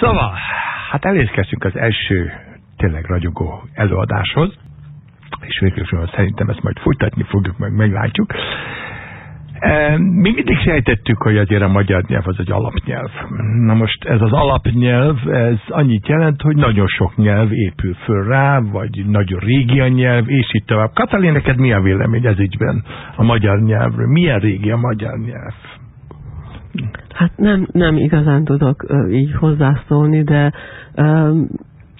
Szóval, hát elérkeztünk az első tényleg ragyogó előadáshoz, és végül szerintem ezt majd folytatni fogjuk, meg meglátjuk. Mi mindig sejtettük, hogy azért a magyar nyelv az egy alapnyelv. Na most ez az alapnyelv, ez annyit jelent, hogy nagyon sok nyelv épül föl rá, vagy nagyon régi a nyelv, és így tovább. Katalin, neked mi a vélemény ez ügyben a magyar nyelvről? Milyen régi a magyar nyelv? Hát nem, nem igazán tudok így hozzászólni, de um,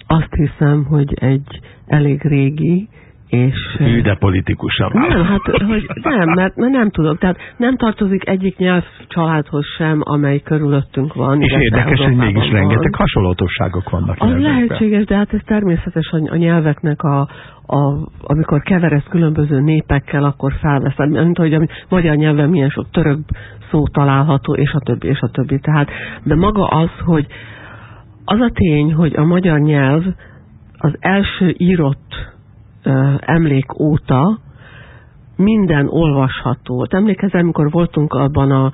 azt hiszem, hogy egy elég régi, és... Hű, de politikusan Nem, hát hogy nem, mert, mert nem tudok. Tehát nem tartozik egyik nyelvcsaládhoz sem, amely körülöttünk van. És érdekes, hogy mégis van. rengeteg hasonlatosságok vannak. Az nyelvekben. lehetséges, de hát ez természetes a, a nyelveknek a, a, amikor keverez különböző népekkel, akkor felveszed, mint hogy a magyar nyelven milyen sok török szó található, és a többi, és a többi. Tehát, de maga az, hogy az a tény, hogy a magyar nyelv az első írott emlék óta minden olvasható. Emlékezem, amikor voltunk abban a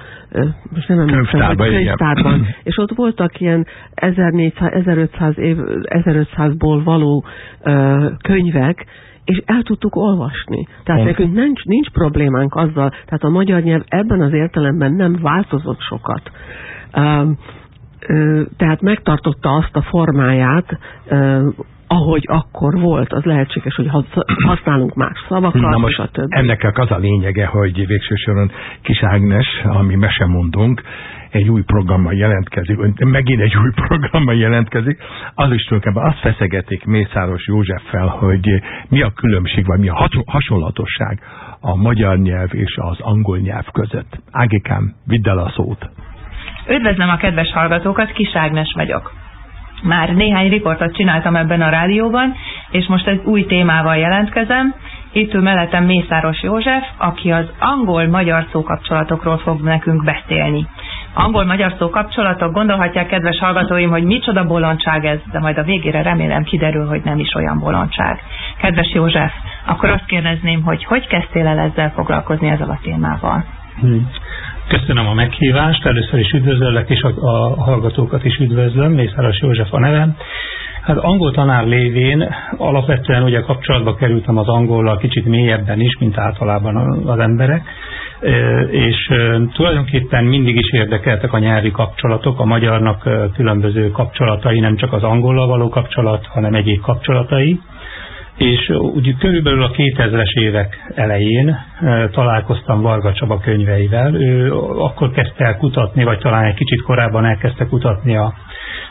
most nem emlékszem, könyvtárban, és ott voltak ilyen 1400-1500 év, 1500-ból való uh, könyvek, és el tudtuk olvasni. Tehát Pont. nekünk nincs, nincs problémánk azzal, tehát a magyar nyelv ebben az értelemben nem változott sokat. Uh, tehát megtartotta azt a formáját, ahogy akkor volt, az lehetséges, hogy használunk más szavakat, Na most a többi. Ennek az a lényege, hogy végső soron Kis Ágnes, ami mesemondunk, egy új programmal jelentkezik, megint egy új programmal jelentkezik, az is tulajdonképpen azt feszegetik Mészáros Józseffel, hogy mi a különbség, vagy mi a hasonlatosság a magyar nyelv és az angol nyelv között. Ágikám, vidd el a szót. Üdvözlöm a kedves hallgatókat, Kis Ágnes vagyok. Már néhány riportot csináltam ebben a rádióban, és most egy új témával jelentkezem. Itt ül mellettem Mészáros József, aki az angol-magyar szókapcsolatokról fog nekünk beszélni. Angol-magyar szókapcsolatok, gondolhatják kedves hallgatóim, hogy micsoda bolondság ez, de majd a végére remélem kiderül, hogy nem is olyan bolondság. Kedves József, akkor azt kérdezném, hogy hogy kezdtél el ezzel foglalkozni ezzel a témával? Köszönöm a meghívást, először is üdvözöllek, és a, a hallgatókat is üdvözlöm, Mészáros József a nevem. Hát angol tanár lévén alapvetően ugye kapcsolatba kerültem az angollal kicsit mélyebben is, mint általában az emberek, és tulajdonképpen mindig is érdekeltek a nyelvi kapcsolatok, a magyarnak különböző kapcsolatai, nem csak az angollal való kapcsolat, hanem egyéb kapcsolatai. És úgy körülbelül a 2000-es évek elején találkoztam Varga Csaba könyveivel. Ő akkor kezdte el kutatni, vagy talán egy kicsit korábban elkezdte kutatni a,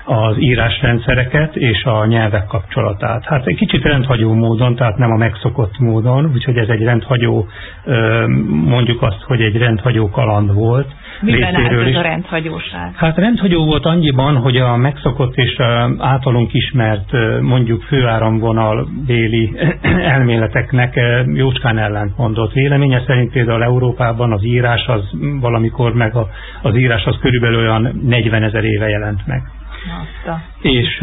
az írásrendszereket és a nyelvek kapcsolatát. Hát egy kicsit rendhagyó módon, tehát nem a megszokott módon, úgyhogy ez egy rendhagyó, mondjuk azt, hogy egy rendhagyó kaland volt, Miben állt ez a rendhagyóság? Hát rendhagyó volt annyiban, hogy a megszokott és általunk ismert mondjuk főáramvonal béli elméleteknek jócskán ellentmondott. Véleménye szerint például Európában az írás az valamikor meg a, az írás az körülbelül olyan 40 ezer éve jelent meg. Azta. És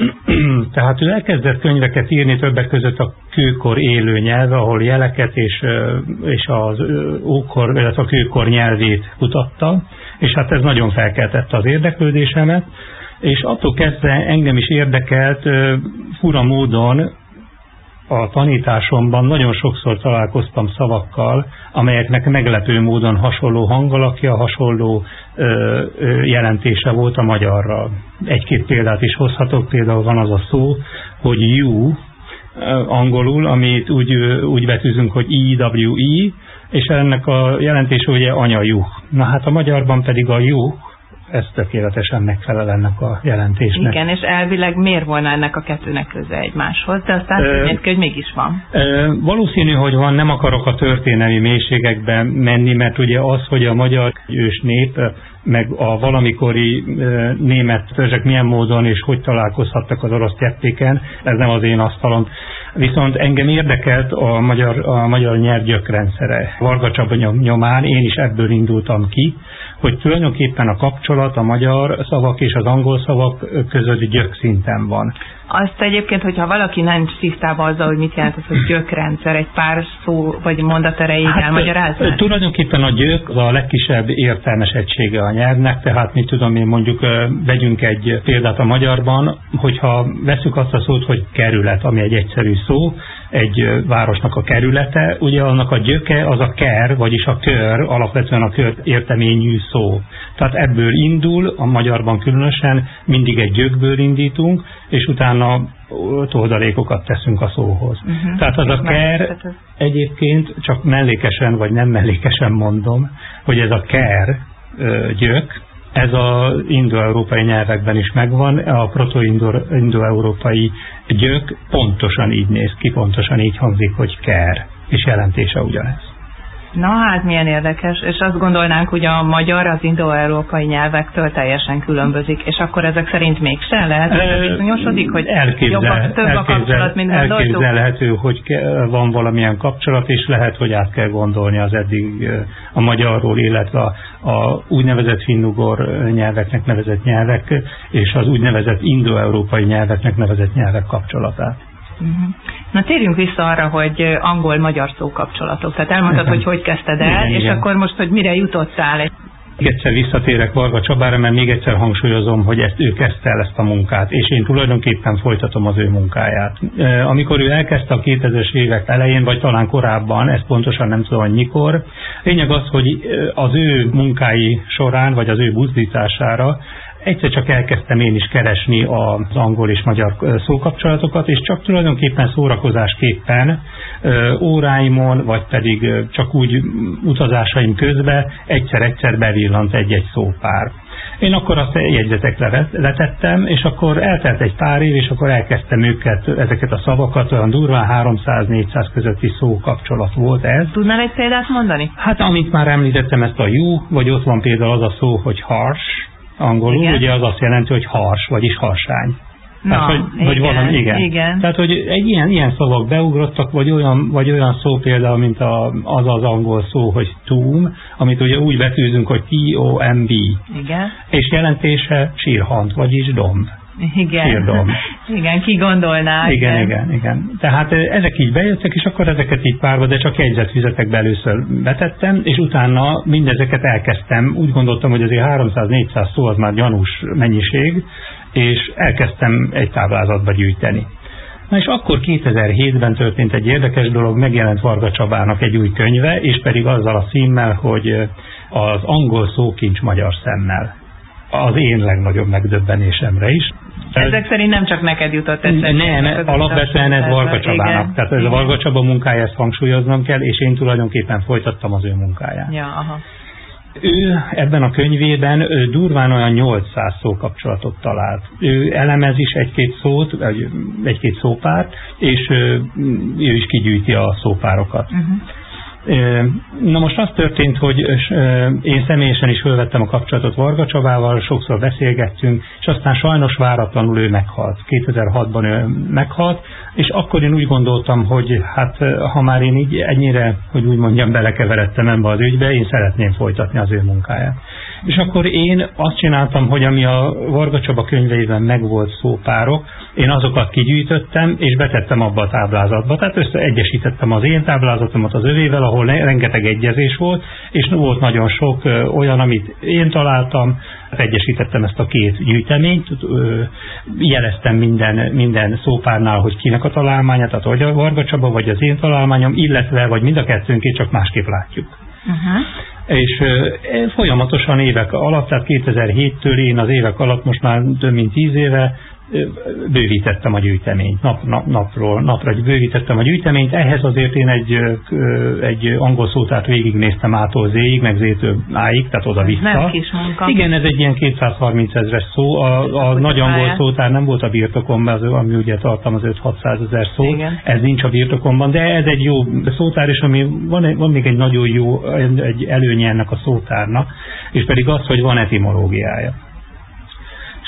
tehát ő elkezdett könyveket írni többek között a kőkor élő nyelve, ahol jeleket és, és az ókor, illetve a kőkor nyelvét kutatta, és hát ez nagyon felkeltette az érdeklődésemet, és attól kezdve engem is érdekelt fura módon a tanításomban nagyon sokszor találkoztam szavakkal, amelyeknek meglepő módon hasonló hangalakja, hasonló ö, ö, jelentése volt a magyarral. Egy-két példát is hozhatok, például van az a szó, hogy you, angolul, amit úgy, úgy betűzünk, hogy EWE, és ennek a jelentése ugye anyajú. Na hát a magyarban pedig a jú, ez tökéletesen megfelel ennek a jelentésnek. Igen, és elvileg miért volna ennek a kettőnek köze egymáshoz, de aztán ki, hogy mégis van. E, valószínű, hogy van, nem akarok a történelmi mélységekbe menni, mert ugye az, hogy a magyar ős nép, meg a valamikori német törzsek milyen módon és hogy találkozhattak az orosz gyeptéken, ez nem az én asztalom. Viszont engem érdekelt a magyar, a magyar nyelv gyökrendszere. Varga Csaba nyomán én is ebből indultam ki, hogy tulajdonképpen a kapcsolat a magyar szavak és az angol szavak között gyök szinten van. Azt egyébként, hogyha valaki nem tisztában azzal, hogy mit jelent az, hogy gyökrendszer, egy pár szó vagy mondat erejéig hát, elmagyarázni? Tulajdonképpen a gyök a legkisebb értelmes egysége a nyelvnek, tehát mit tudom én mondjuk vegyünk egy példát a magyarban, hogyha veszük azt a szót, hogy kerület, ami egy egyszerű szó, egy városnak a kerülete, ugye annak a gyöke az a ker, vagyis a kör, alapvetően a kör érteményű szó. Tehát ebből indul, a magyarban különösen mindig egy gyökből indítunk, és utána toldalékokat teszünk a szóhoz. Uh-huh. Tehát az a ker egyébként csak mellékesen, vagy nem mellékesen mondom, hogy ez a ker gyök, ez az indo-európai nyelvekben is megvan, a proto-indo-európai gyök pontosan így néz ki, pontosan így hangzik, hogy ker, és jelentése ugyanez. Na hát milyen érdekes, és azt gondolnánk, hogy a magyar az indo-európai nyelvektől teljesen különbözik, és akkor ezek szerint mégsem lehet, hogy bizonyosodik, hogy elképzel, jobb, több a kapcsolat, mint? Elképzelhető, hogy van valamilyen kapcsolat, és lehet, hogy át kell gondolni az eddig a magyarról, illetve a, a úgynevezett finnugor nyelveknek nevezett nyelvek, és az úgynevezett indo-európai nyelveknek nevezett nyelvek kapcsolatát. Uh-huh. Na térjünk vissza arra, hogy angol-magyar szókapcsolatok. Tehát elmondtad, hogy hogy kezdted el, igen, és igen. akkor most, hogy mire jutottál. Még egyszer visszatérek Varga Csabára, mert még egyszer hangsúlyozom, hogy ezt ő kezdte el ezt a munkát, és én tulajdonképpen folytatom az ő munkáját. Amikor ő elkezdte a 2000-es évek elején, vagy talán korábban, ezt pontosan nem tudom, hogy mikor, lényeg az, hogy az ő munkái során, vagy az ő buzdítására egyszer csak elkezdtem én is keresni az angol és magyar szókapcsolatokat, és csak tulajdonképpen szórakozásképpen óráimon, vagy pedig csak úgy utazásaim közben egyszer-egyszer bevillant egy-egy szópár. Én akkor azt jegyzetekre letettem, és akkor eltelt egy pár év, és akkor elkezdtem őket, ezeket a szavakat, olyan durván 300-400 közötti szókapcsolat volt ez. Tudnál egy példát mondani? Hát amit már említettem, ezt a jó, vagy ott van például az a szó, hogy harsh, angolul, igen. ugye az azt jelenti, hogy hars, vagyis harsány. Na, Tehát, hogy, igen, vagy valami, igen. igen. Tehát, hogy egy ilyen, ilyen szavak beugrottak, vagy olyan, vagy olyan szó például, mint a, az az angol szó, hogy tomb, amit ugye úgy betűzünk, hogy T-O-M-B. Igen. És jelentése sírhant, vagyis domb. Igen. Sírdom. Igen, ki gondolná. Igen, igen, igen, igen. Tehát ezek így bejöttek, és akkor ezeket így párba, de csak jegyzetfüzetekbe először betettem, és utána mindezeket elkezdtem. Úgy gondoltam, hogy azért 300-400 szó az már gyanús mennyiség, és elkezdtem egy táblázatba gyűjteni. Na és akkor 2007-ben történt egy érdekes dolog, megjelent Varga Csabának egy új könyve, és pedig azzal a címmel, hogy az angol szókincs magyar szemmel. Az én legnagyobb megdöbbenésemre is. Ezek szerint nem csak neked jutott eszedbe. Nem, alapvetően ez Varga Csabának. Igen. Tehát ez a Varga Csaba munkája, ezt hangsúlyoznom kell, és én tulajdonképpen folytattam az ő munkáját. Ja, aha. Ő ebben a könyvében ő durván olyan 800 szókapcsolatot talált. Ő elemez is egy-két szót, egy-két szópárt, és ő is kigyűjti a szópárokat. Uh-huh. Na most az történt, hogy én személyesen is fölvettem a kapcsolatot Varga Csabával, sokszor beszélgettünk, és aztán sajnos váratlanul ő meghalt. 2006-ban ő meghalt, és akkor én úgy gondoltam, hogy hát ha már én így ennyire, hogy úgy mondjam, belekeveredtem ebbe az ügybe, én szeretném folytatni az ő munkáját. És akkor én azt csináltam, hogy ami a Varga Csaba könyveiben megvolt szópárok, én azokat kigyűjtöttem, és betettem abba a táblázatba. Tehát összeegyesítettem az én táblázatomat az övével, ahol rengeteg egyezés volt, és volt nagyon sok olyan, amit én találtam, egyesítettem ezt a két gyűjteményt, jeleztem minden, minden szópárnál, hogy kinek a találmánya, tehát vagy a Varga Csaba, vagy az én találmányom, illetve vagy mind a kettőnkét csak másképp látjuk. Uh-huh. És folyamatosan évek alatt, tehát 2007-től én az évek alatt most már több mint tíz éve bővítettem a gyűjteményt, nap, nap, napról napra bővítettem a gyűjteményt, ehhez azért én egy, egy angol szótát végignéztem ától zéig, meg zétől áig, tehát oda-vissza. Nem kis munka. Igen, ez egy ilyen 230 ezres szó, a, a nagy angol szótár nem volt a birtokomban, az, ami ugye tartam az 5-600 ezer szó, Igen. ez nincs a birtokomban, de ez egy jó szótár, és ami van, van még egy nagyon jó egy előnye ennek a szótárnak, és pedig az, hogy van etimológiája.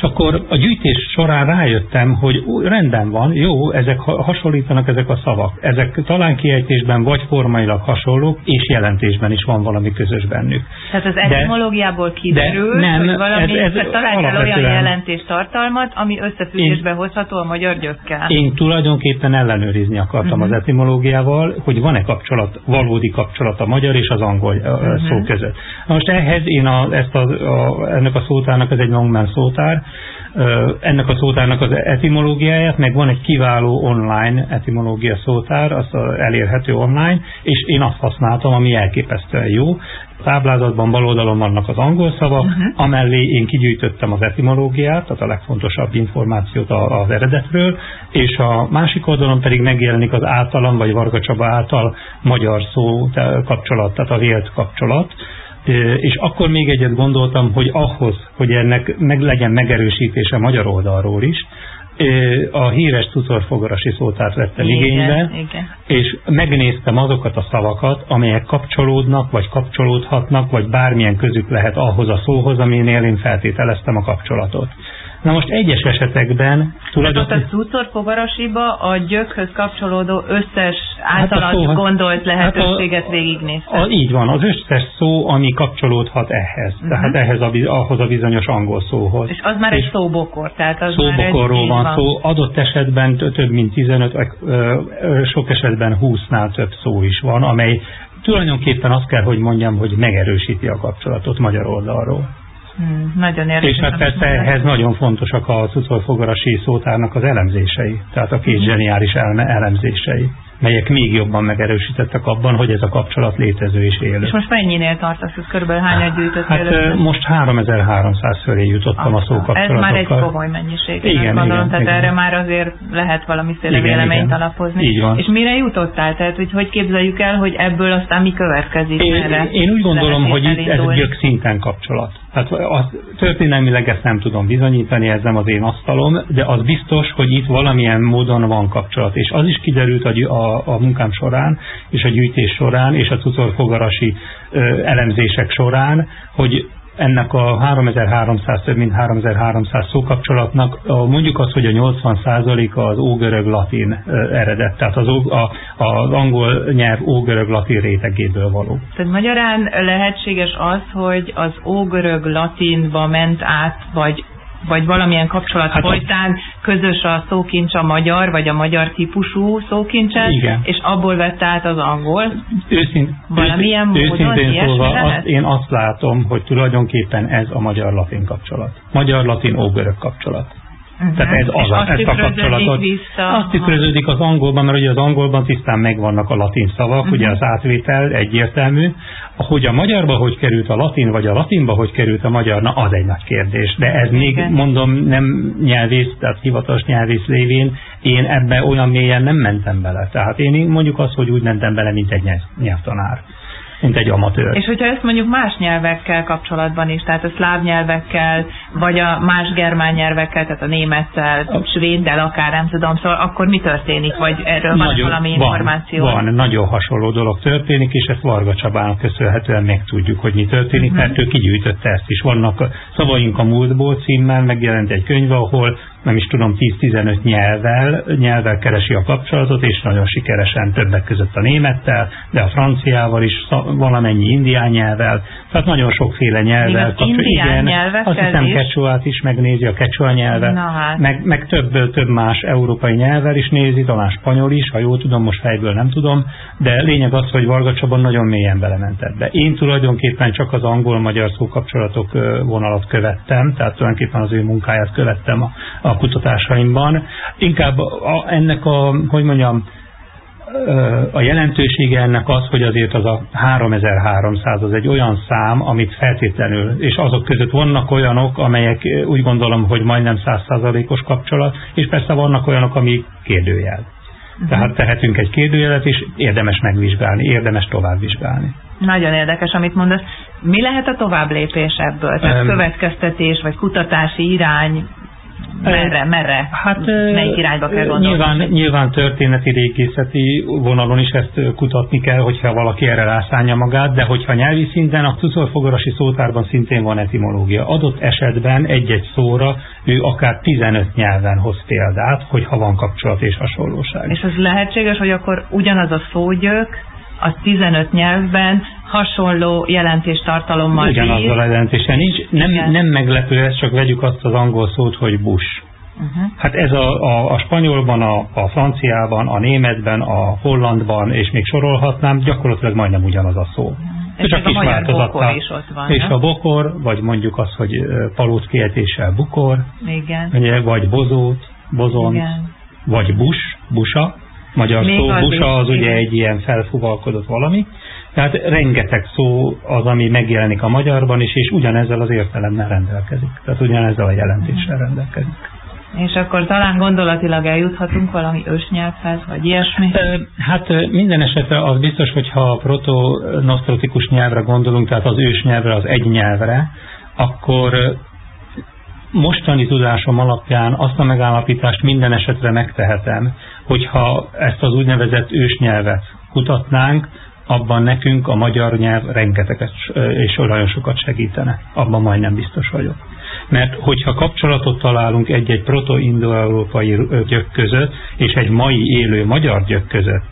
És akkor a gyűjtés során rájöttem, hogy rendben van, jó, ezek hasonlítanak ezek a szavak. Ezek talán kiejtésben vagy formailag hasonlók, és jelentésben is van valami közös bennük. Tehát az etimológiából kiderül, de nem, hogy valami, ez, ez találtál olyan jelentés tartalmat, ami összefüggésbe hozható a magyar gyökkel. Én tulajdonképpen ellenőrizni akartam uh-huh. az etimológiával, hogy van-e kapcsolat, valódi kapcsolat a magyar és az angol uh-huh. szó között. Na most ehhez én a, ezt a, a, ennek a szótárnak, ez egy Longman szótár, ennek a szótárnak az etimológiáját, meg van egy kiváló online etimológia szótár, az elérhető online, és én azt használtam, ami elképesztően jó. A táblázatban bal oldalon vannak az angol szavak, uh-huh. amellé én kigyűjtöttem az etimológiát, tehát a legfontosabb információt az eredetről, és a másik oldalon pedig megjelenik az általam, vagy Varga Csaba által magyar szó kapcsolat, tehát a vélt kapcsolat, és akkor még egyet gondoltam, hogy ahhoz, hogy ennek meg legyen megerősítése magyar oldalról is, a híres cucorfogarasi szótárt vettem igen, igénybe, igen. és megnéztem azokat a szavakat, amelyek kapcsolódnak, vagy kapcsolódhatnak, vagy bármilyen közük lehet ahhoz a szóhoz, aminél én feltételeztem a kapcsolatot. Na most egyes esetekben tulajdonképpen... Tehát a cucorfogarasiba a gyökhöz kapcsolódó összes általad hát szó, gondolt lehetőséget hát végignéztem. A, így van, az összes szó, ami kapcsolódhat ehhez, uh-huh. tehát ehhez a, ahhoz a bizonyos angol szóhoz. És az már és egy szóbokor, tehát az szóbokorról van, van szó, adott esetben több mint 15, sok esetben 20-nál több szó is van, amely tulajdonképpen azt kell, hogy mondjam, hogy megerősíti a kapcsolatot magyar oldalról. Hmm, nagyon érdekes. És hát persze ehhez nagyon fontosak a cucorfogarasi szótárnak az elemzései, tehát a két zseniális elme elemzései melyek még jobban megerősítettek abban, hogy ez a kapcsolat létező és élő. És most mennyinél tartasz? Ez körülbelül hányat gyűjtött Hát előtt? most 3300 fölé jutottam Aztán. a szókapcsolatokkal. Ez már egy komoly mennyiség. Igen, gondolom, igen, tehát igen. erre már azért lehet valamiféle igen, véleményt igen. alapozni. Így van. És mire jutottál? Tehát, hogy hogy képzeljük el, hogy ebből aztán mi következik? Én, én úgy gondolom, hogy itt ez gyök szinten kapcsolat. Tehát az, történelmileg ezt nem tudom bizonyítani, ez nem az én asztalom, de az biztos, hogy itt valamilyen módon van kapcsolat. És az is kiderült a, a, a munkám során, és a gyűjtés során, és a cucorfogarasi elemzések során, hogy ennek a 3300, több mint 3300 szókapcsolatnak mondjuk az, hogy a 80% az ógörög latin eredet, tehát az, a, az angol nyelv ógörög latin rétegéből való. Tehát magyarán lehetséges az, hogy az ógörög latinba ment át, vagy vagy valamilyen kapcsolat hát folytán közös a szókincs a magyar, vagy a magyar típusú szókincset, Igen. és abból vett át az angol. Őszint, valamilyen őszintén módon őszintén szólva, azt, én azt látom, hogy tulajdonképpen ez a magyar-latin kapcsolat. Magyar-latin-ógörög kapcsolat. Uh-huh. Tehát ez az, a, ezt a kapcsolatot. Vissza. Azt tükröződik az angolban, mert ugye az angolban tisztán megvannak a latin szavak, uh-huh. ugye az átvétel egyértelmű. Hogy a magyarba hogy került a latin, vagy a latinba hogy került a magyar, na az egy nagy kérdés. De ez még Igen. mondom nem nyelvész, tehát hivatalos nyelvész lévén, én ebbe olyan mélyen nem mentem bele. Tehát én mondjuk azt, hogy úgy mentem bele, mint egy nyelvtanár mint egy amatőr. És hogyha ezt mondjuk más nyelvekkel kapcsolatban is, tehát a szláv nyelvekkel, vagy a más germán nyelvekkel, tehát a némettel, a svéddel akár, nem tudom, szóval akkor mi történik, vagy erről nagyon, van valami van, információ? Van, nagyon hasonló dolog történik, és ezt Varga Csabának köszönhetően meg tudjuk, hogy mi történik, uh-huh. mert ő kigyűjtötte ezt is. Vannak szavaink a múltból címmel, megjelent egy könyv, ahol nem is tudom, 10-15 nyelvvel, nyelvvel keresi a kapcsolatot, és nagyon sikeresen többek között a némettel, de a franciával is, valamennyi indián nyelvvel, tehát nagyon sokféle nyelvvel kapcsolatban. Igen, azt hiszem is. Kecsuát is megnézi, a kecsua nyelvet, hát. meg, meg több, több más európai nyelvvel is nézi, talán spanyol is, ha jól tudom, most fejből nem tudom, de lényeg az, hogy Varga Csaba nagyon mélyen belement ebbe. Én tulajdonképpen csak az angol-magyar szókapcsolatok vonalat követtem, tehát tulajdonképpen az ő munkáját követtem a, a a kutatásaimban. Inkább a, ennek a, hogy mondjam, a jelentősége ennek az, hogy azért az a 3300 az egy olyan szám, amit feltétlenül, és azok között vannak olyanok, amelyek úgy gondolom, hogy majdnem 100%-os kapcsolat, és persze vannak olyanok, ami kérdőjel. Uh-huh. Tehát tehetünk egy kérdőjelet, és érdemes megvizsgálni, érdemes tovább vizsgálni. Nagyon érdekes, amit mondasz. Mi lehet a tovább lépés ebből? Tehát um, következtetés, vagy kutatási irány, merre, merre? Hát, Melyik irányba kell gondolni? Nyilván, nyilván történeti, régészeti vonalon is ezt kutatni kell, hogyha valaki erre rászánja magát, de hogyha nyelvi szinten, a tucorfogarasi szótárban szintén van etimológia. Adott esetben egy-egy szóra ő akár 15 nyelven hoz példát, hogyha van kapcsolat és hasonlóság. És az lehetséges, hogy akkor ugyanaz a szógyök, az 15 nyelvben hasonló jelentéstartalommal Ugyanazzal a jelentésen nincs. Nem, nem meglepő ez, csak vegyük azt az angol szót, hogy bush. Uh-huh. Hát ez a, a, a spanyolban, a, a franciában, a németben, a hollandban, és még sorolhatnám, gyakorlatilag majdnem ugyanaz a szó. Uh-huh. És csak kis változata. Is ott van, és a bokor, vagy mondjuk az, hogy palóc kiejtéssel bukor, Igen. Ugye, vagy bozót, bozont, Igen. vagy bus, busa, magyar Még szó, az busa az ugye egy ilyen felfuvalkodott valami. Tehát rengeteg szó az, ami megjelenik a magyarban is, és ugyanezzel az értelemmel rendelkezik. Tehát ugyanezzel a jelentéssel rendelkezik. És akkor talán gondolatilag eljuthatunk valami ősnyelvhez, vagy ilyesmi? Hát minden esetre az biztos, hogyha a proto-nosztrotikus nyelvre gondolunk, tehát az ősnyelvre, az egy nyelvre, akkor mostani tudásom alapján azt a megállapítást minden esetre megtehetem, hogyha ezt az úgynevezett ősnyelvet kutatnánk, abban nekünk a magyar nyelv rengeteget és nagyon sokat segítene. Abban majdnem biztos vagyok. Mert hogyha kapcsolatot találunk egy-egy proto-indo-európai gyök között, és egy mai élő magyar gyök között,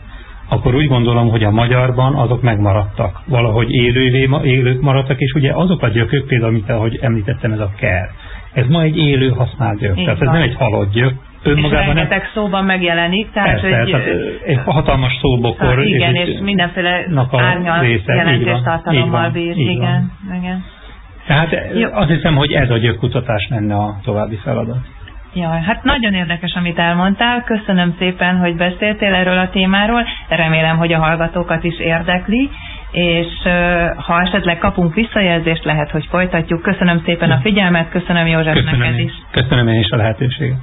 akkor úgy gondolom, hogy a magyarban azok megmaradtak. Valahogy élővé, élők maradtak, és ugye azok a gyökök, például, mint ahogy említettem, ez a ker. Ez ma egy élő használt gyök. Tehát ez nem egy halott gyök, önmagában... És rengeteg nem... szóban megjelenik, tehát Persze, hogy... Tehát, egy hatalmas szóbokor... Ha, igen, és, és mindenféle árnyal jelentéstartalommal bír. Igen, igen. Tehát Jó. azt hiszem, hogy ez a gyökkutatás lenne a további feladat. Jaj, hát nagyon érdekes, amit elmondtál. Köszönöm szépen, hogy beszéltél erről a témáról. Remélem, hogy a hallgatókat is érdekli, és ha esetleg kapunk visszajelzést, lehet, hogy folytatjuk. Köszönöm szépen a figyelmet, köszönöm József köszönöm neked én. is. Köszönöm én is a lehetőséget.